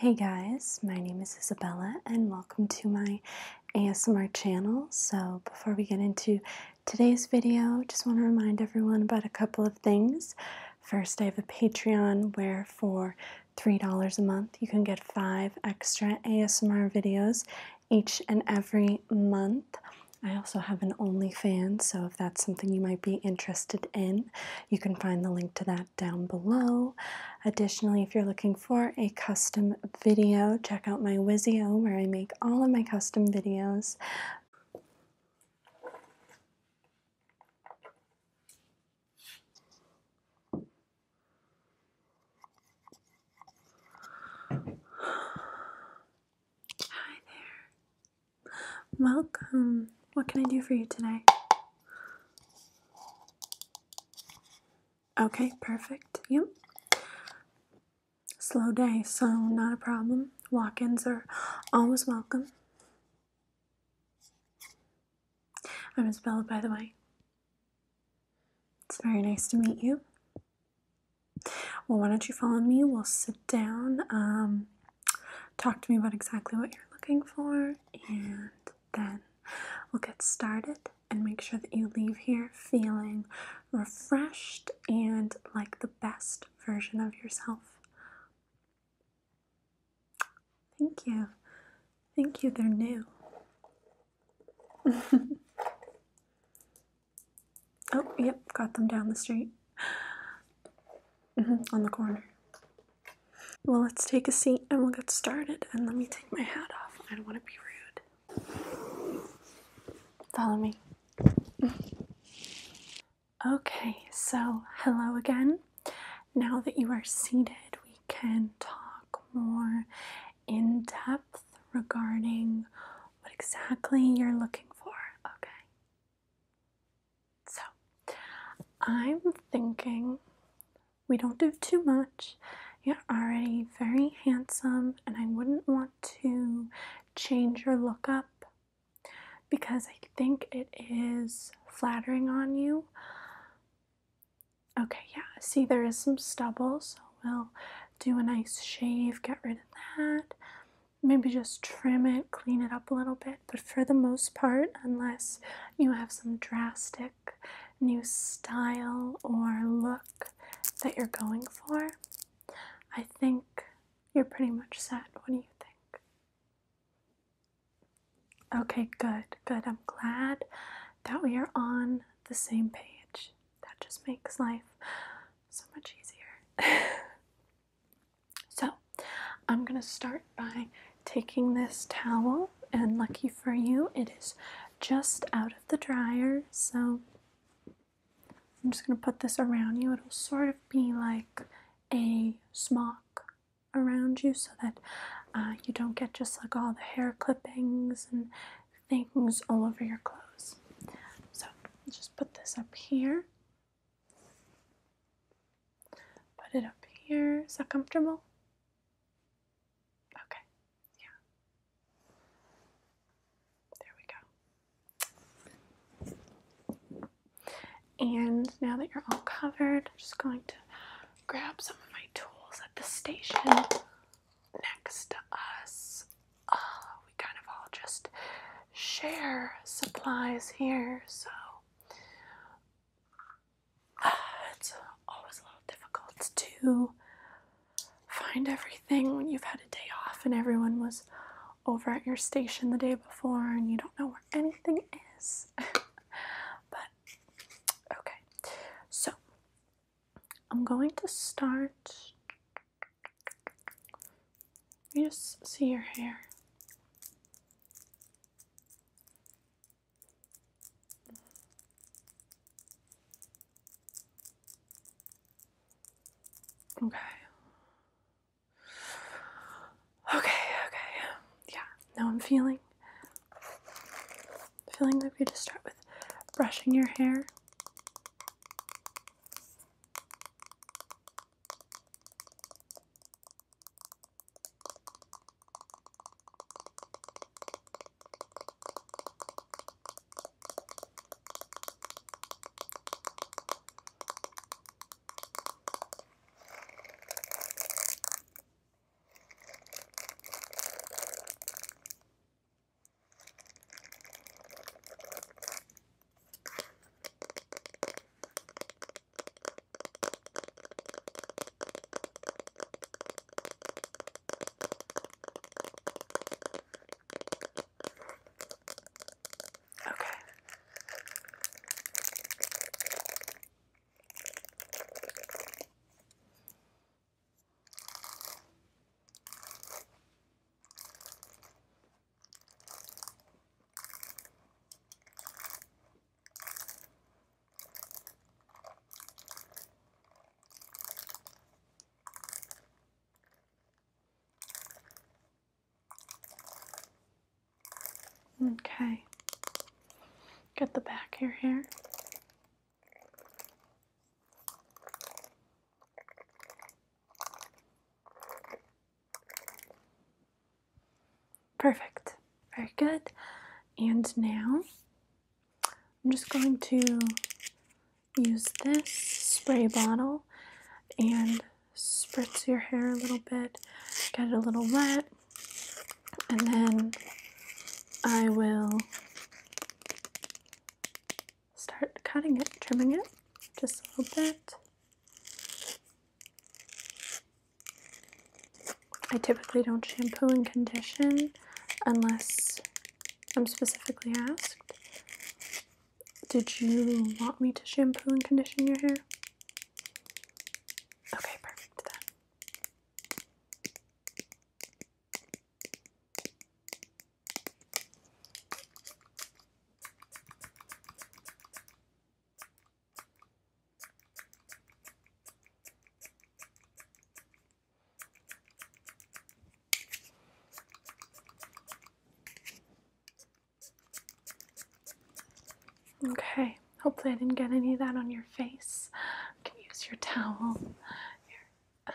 Hey guys, my name is Isabella and welcome to my ASMR channel. So, before we get into today's video, just want to remind everyone about a couple of things. First, I have a Patreon where for $3 a month you can get five extra ASMR videos each and every month. I also have an OnlyFans, so if that's something you might be interested in, you can find the link to that down below. Additionally, if you're looking for a custom video, check out my Wisio where I make all of my custom videos. Hi there. Welcome. What can I do for you today? Okay, perfect. Yep. Slow day, so not a problem. Walk ins are always welcome. I'm Isabella, by the way. It's very nice to meet you. Well, why don't you follow me? We'll sit down, um, talk to me about exactly what you're looking for, and then we'll get started and make sure that you leave here feeling refreshed and like the best version of yourself. Thank you. Thank you, they're new. oh, yep, got them down the street. hmm on the corner. Well, let's take a seat and we'll get started. And let me take my hat off. I don't want to be rude. Follow me. Okay, so hello again. Now that you are seated, we can talk more in depth regarding what exactly you're looking for. Okay. So, I'm thinking we don't do too much. You're already very handsome, and I wouldn't want to change your look up because I think it is flattering on you. Okay, yeah, see, there is some stubble, so we'll do a nice shave, get rid of that. Maybe just trim it, clean it up a little bit, but for the most part, unless you have some drastic new style or look that you're going for, I think you're pretty much set. What do you think? Okay, good, good. I'm glad that we are on the same page. That just makes life so much easier. so, I'm gonna start by taking this towel, and lucky for you, it is just out of the dryer. So, I'm just gonna put this around you. It'll sort of be like a smock around you so that uh, you don't get just like all the hair clippings and things all over your clothes. So just put this up here. Put it up here. Is that comfortable? Okay, yeah. There we go. And now that you're all covered, I'm just going to grab some of my the station next to us. Oh, we kind of all just share supplies here, so uh, it's always a little difficult to find everything when you've had a day off and everyone was over at your station the day before and you don't know where anything is. but okay, so I'm going to start. Me just see your hair. Okay. Okay, okay. Yeah, now I'm feeling feeling like we just start with brushing your hair. Okay. Get the back of your hair. Perfect. Very good. And now I'm just going to use this spray bottle and spritz your hair a little bit, get it a little wet, and then I will start cutting it, trimming it just a little bit. I typically don't shampoo and condition unless I'm specifically asked. Did you want me to shampoo and condition your hair? Okay, perfect then. Okay, hopefully I didn't get any of that on your face. You can use your towel. Here.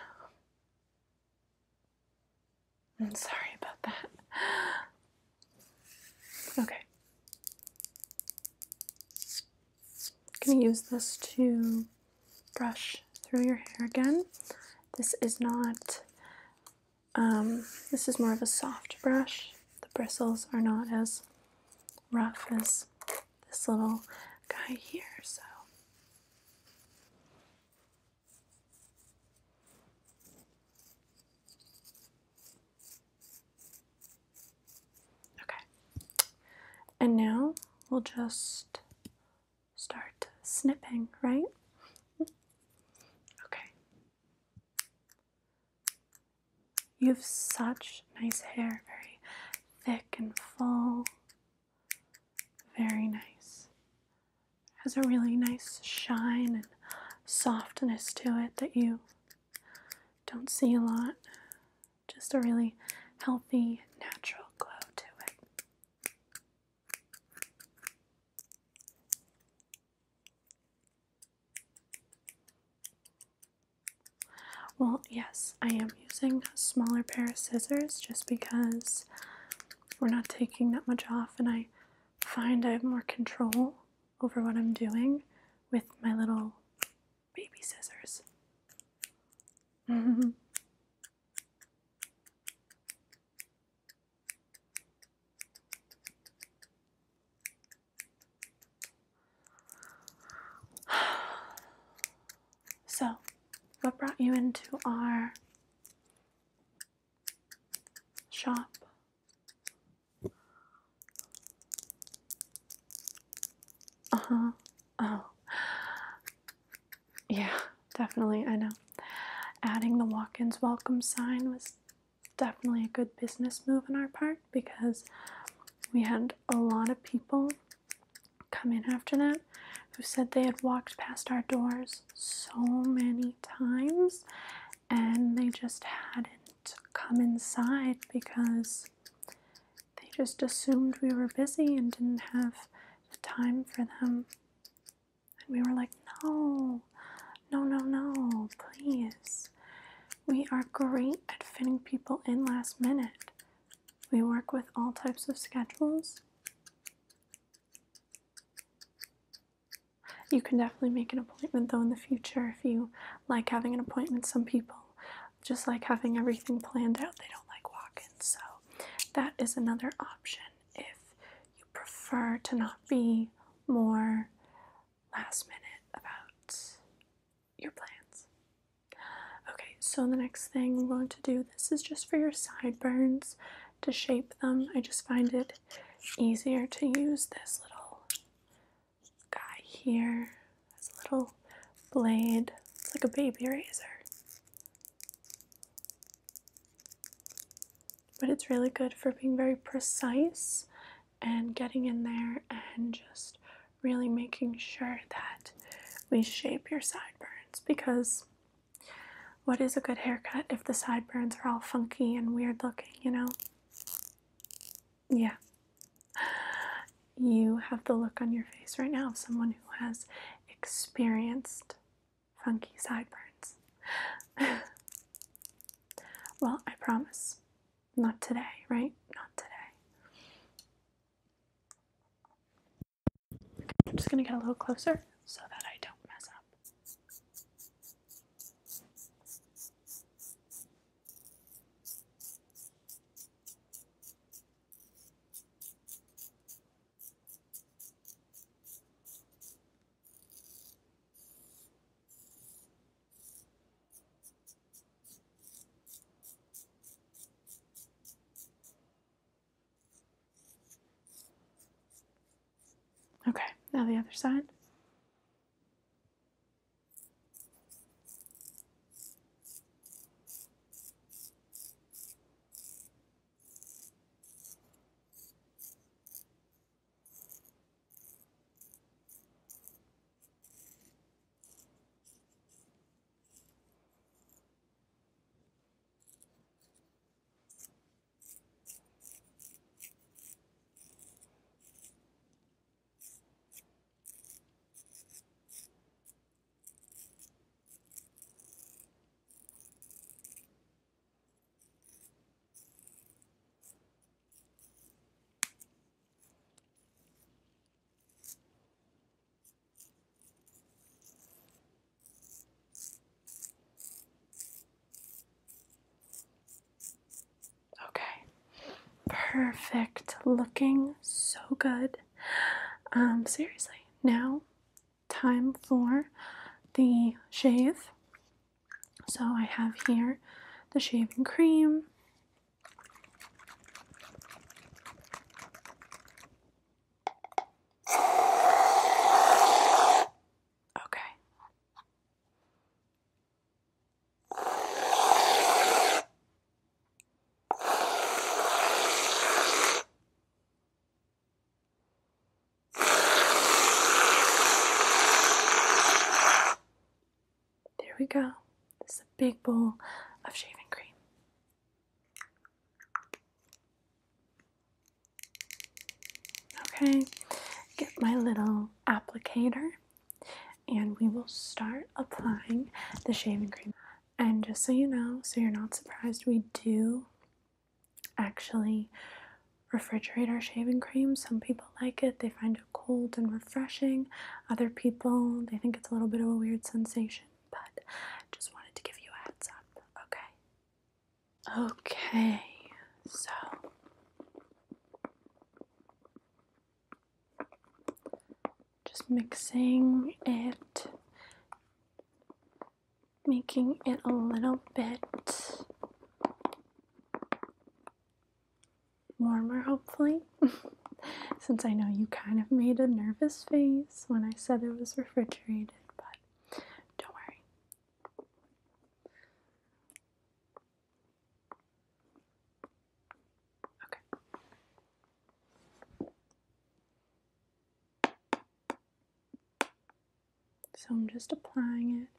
I'm sorry about that. Okay. Gonna use this to brush through your hair again. This is not, um, this is more of a soft brush. The bristles are not as rough as this little guy here, so. Okay. And now we'll just start snipping, right? Okay. You have such nice hair, very thick and full. Very nice. Has a really nice shine and softness to it that you don't see a lot. Just a really healthy, natural glow to it. Well, yes, I am using a smaller pair of scissors just because we're not taking that much off, and I find I have more control over what I'm doing with my little baby scissors. Mm-hmm. So, what brought you into our shop? Uh huh. Oh. Yeah, definitely. I know. Adding the walk ins welcome sign was definitely a good business move on our part because we had a lot of people come in after that who said they had walked past our doors so many times and they just hadn't come inside because they just assumed we were busy and didn't have time for them. And we were like, no, no, no, no, please. We are great at fitting people in last minute. We work with all types of schedules. You can definitely make an appointment though in the future if you like having an appointment. Some people just like having everything planned out, they don't like walk ins. So, that is another option prefer to not be more last minute about your plans. Okay, so the next thing I'm going to do this is just for your sideburns to shape them. I just find it easier to use this little guy here, this little blade. It's like a baby razor. But it's really good for being very precise and getting in there and just really making sure that we shape your sideburns because what is a good haircut if the sideburns are all funky and weird looking, you know? Yeah. you have the look on your face right now of someone who has experienced funky sideburns. well, I promise. Not today, right? Not today. I'm just gonna get a little closer so that now the other side. Okay, perfect. Looking so good. Um, seriously, now time for the shave. So I have here the shaving cream. Okay. There we go. This is a big bowl of shaving cream. Okay, get my little applicator and we will start applying the shaving cream. And just so you know, so you're not surprised, we do actually refrigerate our shaving cream. Some people like it, they find it cold and refreshing. Other people, they think it's a little bit of a weird sensation, but just wanted to give you a heads up, okay? Okay, so just mixing it, making it a little bit warmer, hopefully. Since I know you kind of made a nervous face when I said it was refrigerated, but don't worry. Okay. So I'm just applying it.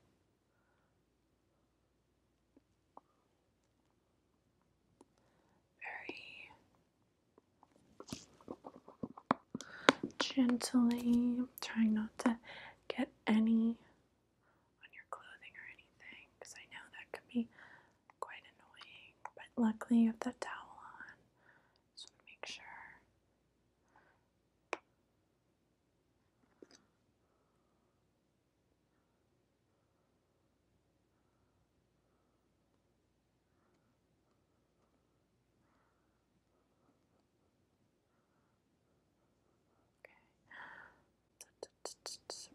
Very gently, trying not to get any on your clothing or anything because I know that can be quite annoying. But luckily, you have that towel on. Just want to make sure.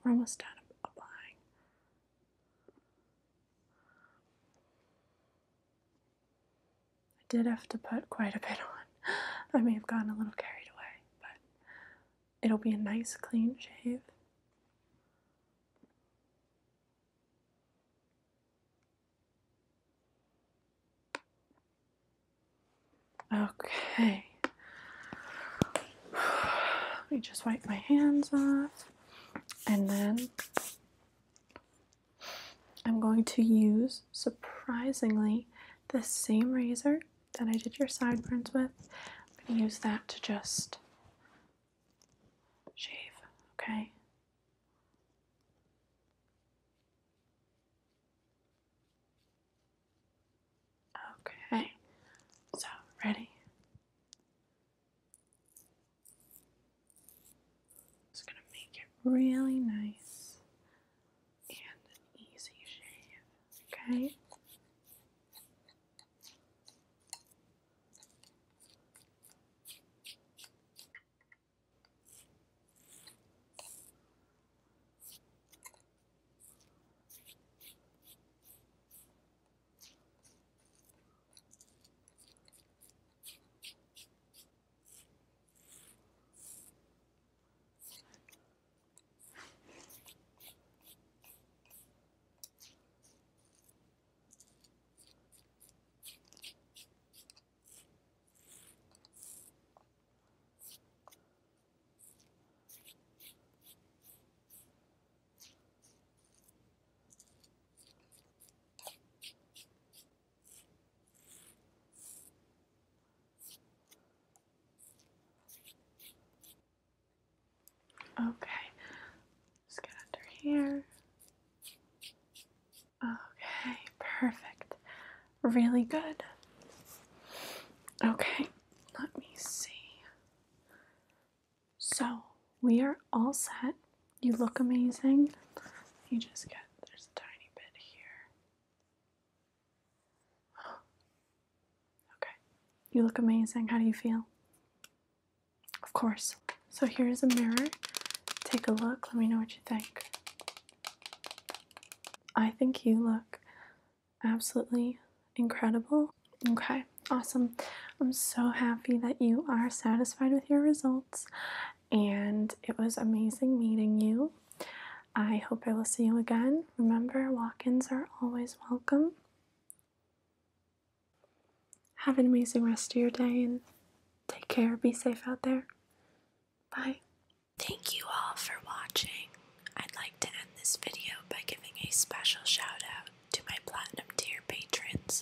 We're almost done applying. I did have to put quite a bit on. I may have gotten a little carried away, but it'll be a nice clean shave. Okay. Let me just wipe my hands off. And then I'm going to use, surprisingly, the same razor that I did your sideburns with. I'm going to use that to just shave, okay? Okay, so ready? Just gonna make it really nice and easy shave, okay? Okay, just get under here. Okay, perfect. Really good. Okay, let me see. So, we are all set. You look amazing. You just get, there's a tiny bit here. Okay, you look amazing. How do you feel? Of course. So, here's a mirror. Take a look. Let me know what you think. I think you look absolutely incredible. Okay, awesome. I'm so happy that you are satisfied with your results, and it was amazing meeting you. I hope I will see you again. Remember, walk ins are always welcome. Have an amazing rest of your day and take care. Be safe out there. Bye. Thank you all for watching. I'd like to end this video by giving a special shout out to my Platinum Tier patrons